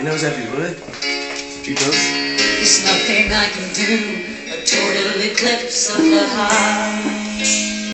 He knows every word. He does. There's nothing I can do. A total eclipse of the heart.